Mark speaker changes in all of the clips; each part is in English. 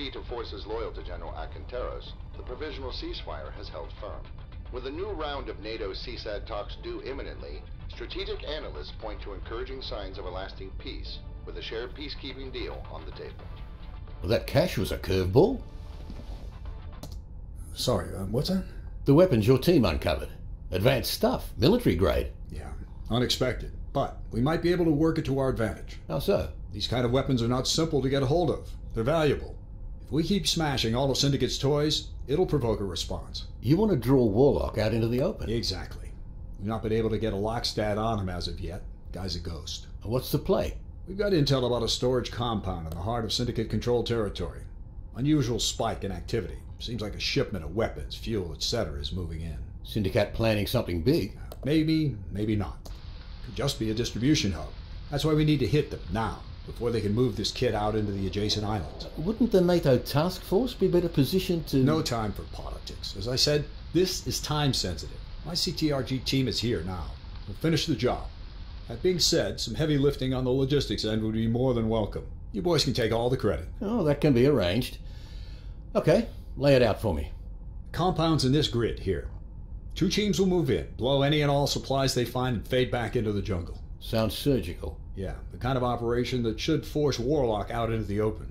Speaker 1: defeat of forces loyal to General Akhanteros, the provisional ceasefire has held firm. With a new round of NATO CSAT talks due imminently, strategic analysts point to encouraging signs of a lasting peace, with a shared peacekeeping deal on the table.
Speaker 2: Well, that cache was a curveball.
Speaker 3: Sorry, uh, what's that?
Speaker 2: The weapons your team uncovered. Advanced stuff, military grade.
Speaker 3: Yeah, unexpected. But we might be able to work it to our advantage.
Speaker 2: How so?
Speaker 3: These kind of weapons are not simple to get a hold of. They're valuable. If we keep smashing all of Syndikat's toys, it'll provoke a response.
Speaker 2: You want to draw Warlock out into the open?
Speaker 3: Exactly. We've not been able to get a lockstat on him as of yet. Guy's a ghost.
Speaker 2: What's the play?
Speaker 3: We've got intel about a storage compound in the heart of Syndikat controlled territory. Unusual spike in activity. Seems like a shipment of weapons, fuel, etc. is moving in.
Speaker 2: Syndicate planning something big?
Speaker 3: Maybe, maybe not. Could just be a distribution hub. That's why we need to hit them now, before they can move this kid out into the adjacent islands.
Speaker 2: Wouldn't the NATO task force be better positioned to.
Speaker 3: No time for politics. As I said, this is time sensitive. My CTRG team is here now. We'll finish the job. That being said, some heavy lifting on the logistics end would be more than welcome. You boys can take all the credit.
Speaker 2: Oh, that can be arranged. Okay, lay it out for me.
Speaker 3: Compounds in this grid here. Two teams will move in, blow any and all supplies they find, and fade back into the jungle.
Speaker 2: Sounds surgical.
Speaker 3: Yeah, the kind of operation that should force Warlock out into the open.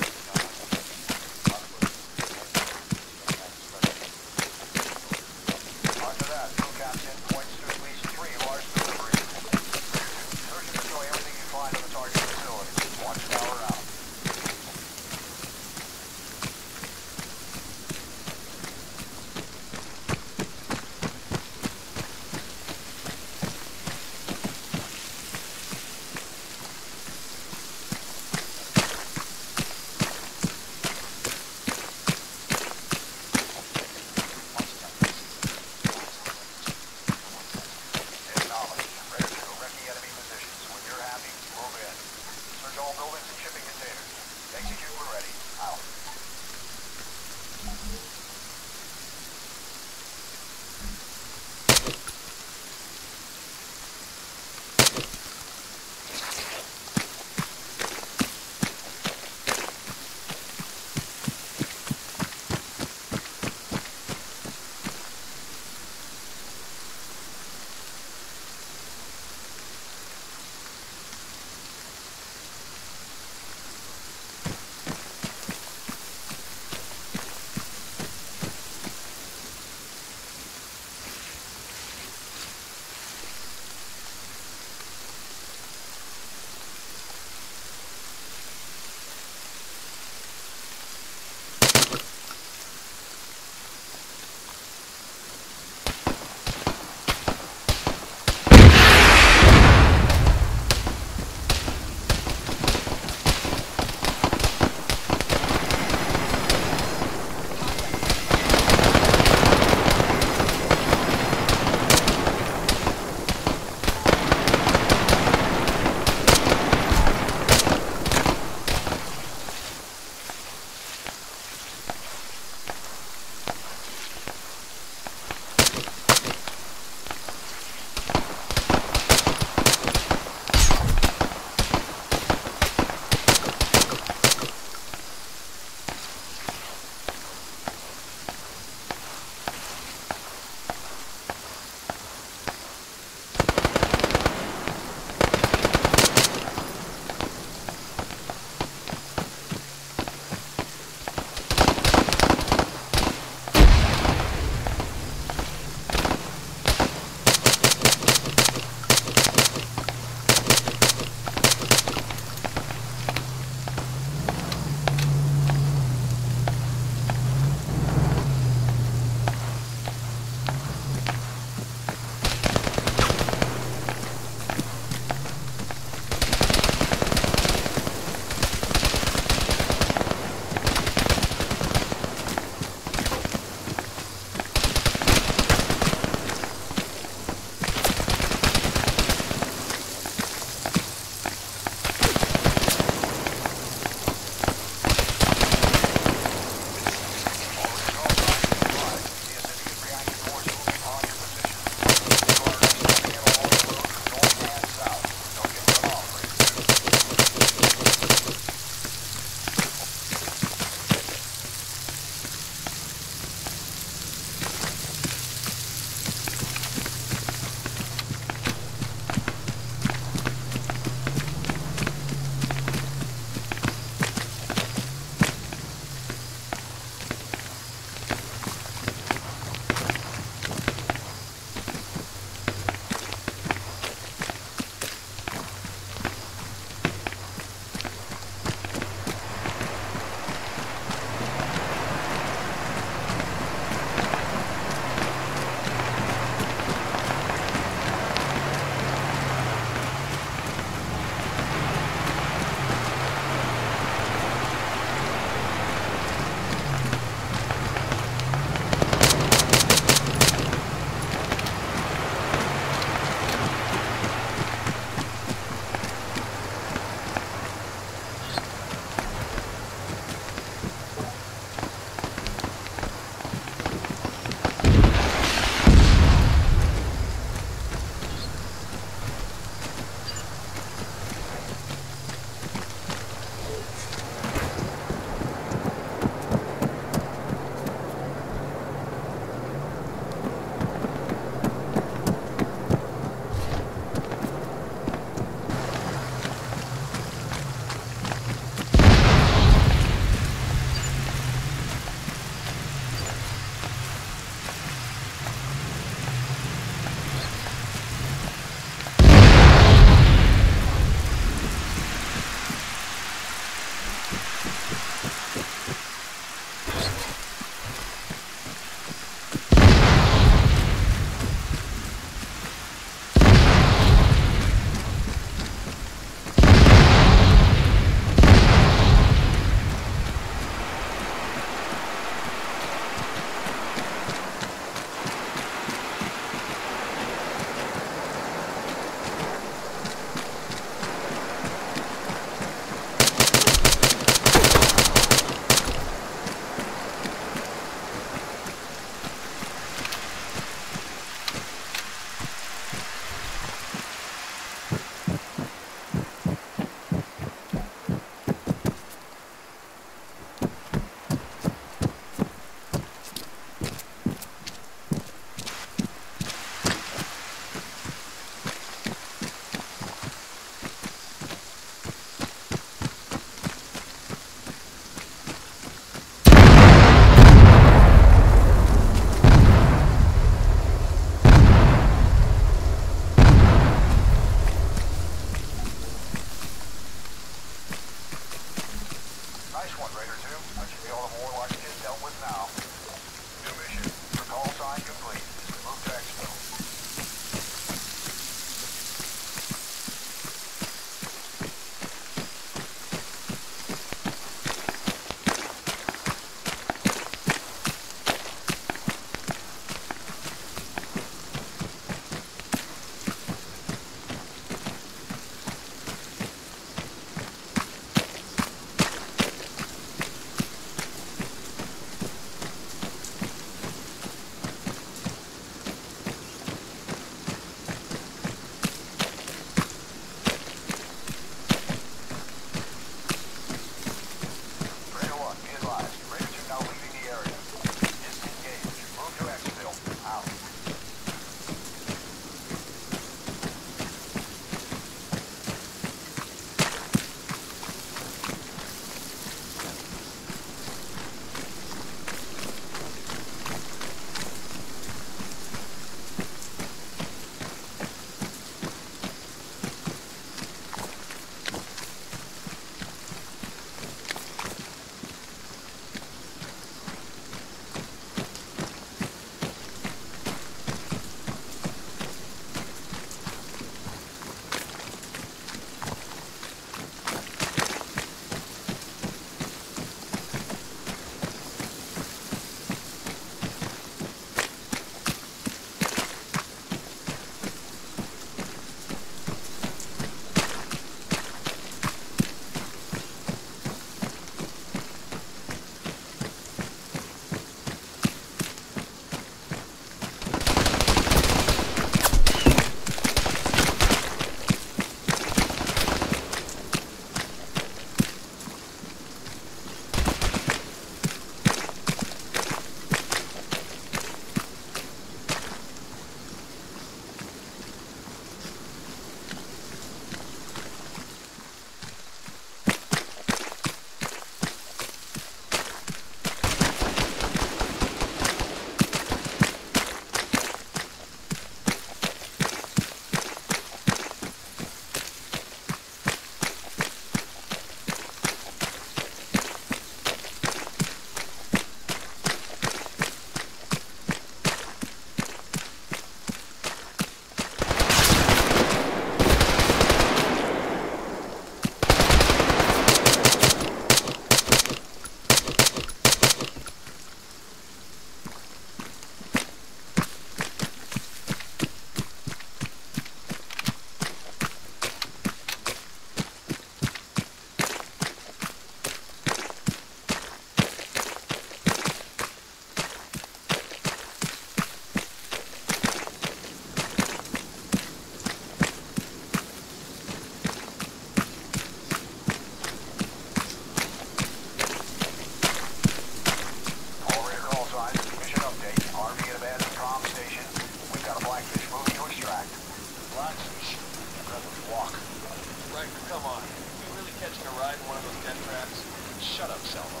Speaker 4: Shut up, Salvo.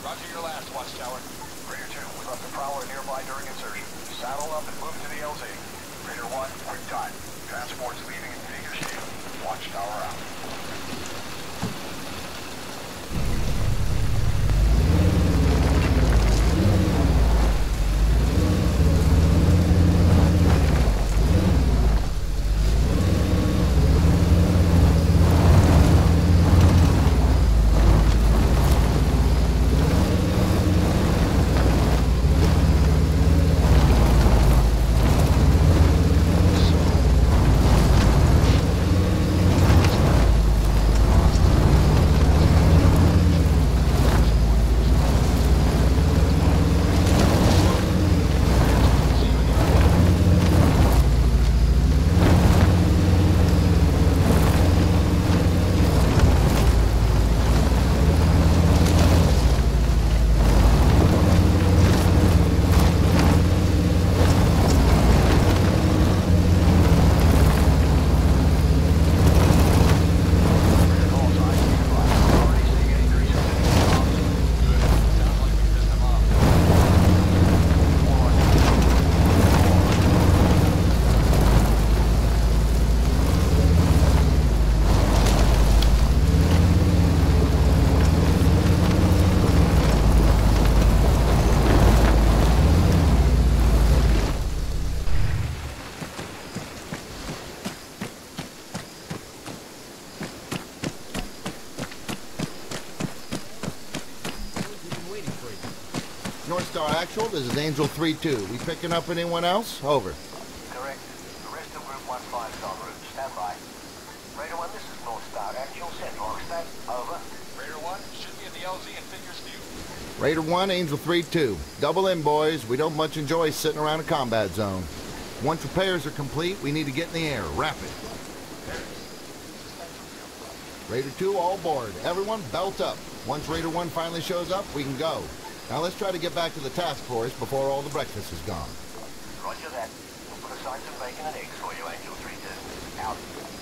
Speaker 4: Roger your last, Watchtower.
Speaker 3: Raider 2, we left the Prowler nearby during insertion. Saddle up and move to the LZ. Raider 1, quick time. Transport's leaving in Vigor Shield. Watchtower out.
Speaker 1: This is Angel 3-2. We picking up anyone else? Over.
Speaker 2: Correct. The rest of Group 1-5 is en route. Stand by. Raider 1, this is North Star. Actual set. Lockstep. Over.
Speaker 4: Raider 1 should be in the LZ and figures view.
Speaker 1: Raider 1, Angel 3-2. Double in, boys. We don't much enjoy sitting around a combat zone. Once repairs are complete, we need to get in the air. Rapid. Raider 2, all board. Everyone, belt up. Once Raider 1 finally shows up, we can go. Now let's try to get back to the task force before all the breakfast is gone.
Speaker 2: Roger that. We'll put aside some bacon and eggs for you, Angel 3-2. Out.